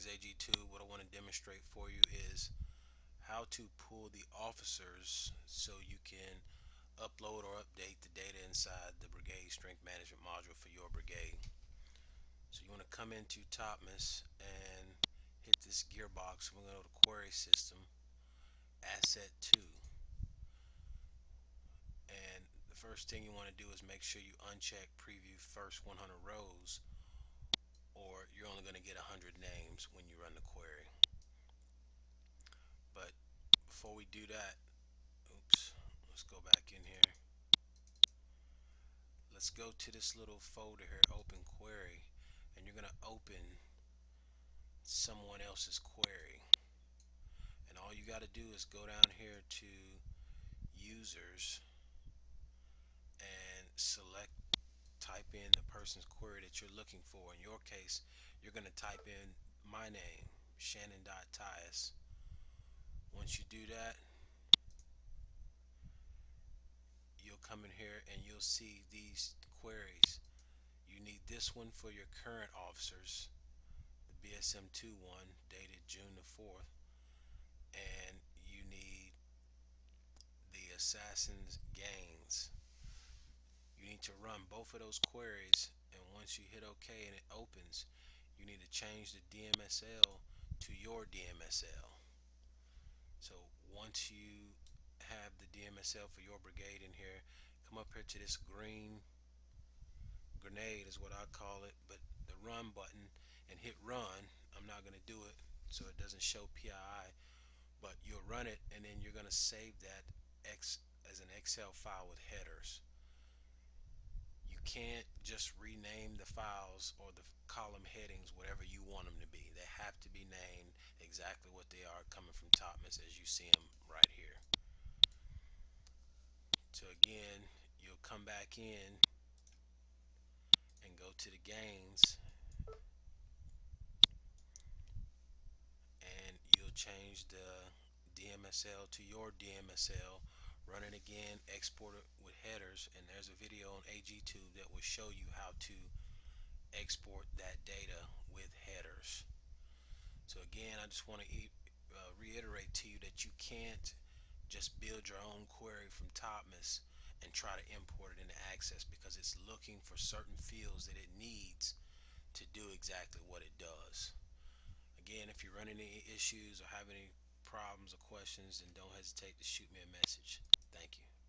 Greetings AG2. What I want to demonstrate for you is how to pull the officers so you can upload or update the data inside the Brigade Strength Management module for your brigade. So you want to come into TOPMIS and hit this gearbox. We're going to go to Query System, Asset 2. And the first thing you want to do is make sure you uncheck Preview First 100 Rows or you're only going to get 100 names when you run the query. But before we do that, oops, let's go back in here. Let's go to this little folder here, open query, and you're going to open someone else's query. And all you got to do is go down here to users and select type in the person's query that you're looking for. In your case, you're going to type in my name, Shannon.Tyus. Once you do that, you'll come in here and you'll see these queries. You need this one for your current officers, the BSM2 one dated June the 4th, and you need the Assassin's Gains you need to run both of those queries and once you hit OK and it opens you need to change the DMSL to your DMSL so once you have the DMSL for your brigade in here come up here to this green grenade is what I call it but the run button and hit run I'm not going to do it so it doesn't show PII but you'll run it and then you're going to save that X as an Excel file with headers can't just rename the files or the column headings whatever you want them to be. They have to be named exactly what they are coming from TOPMIS as you see them right here. So again, you'll come back in and go to the gains and you'll change the DMSL to your DMSL run it again export it with headers and there's a video on AG2 that will show you how to export that data with headers. So again I just want to uh, reiterate to you that you can't just build your own query from TOPMIS and try to import it into Access because it's looking for certain fields that it needs to do exactly what it does. Again if you're running any issues or have any problems or questions then don't hesitate to shoot me a message Thank you.